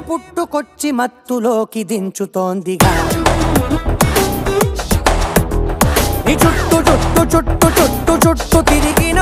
పుట్టుకొచ్చి మత్తులోకి దించుతోందిగా. నీ చుట్టు చుట్టు చుట్టు చుట్టు తిరిగిన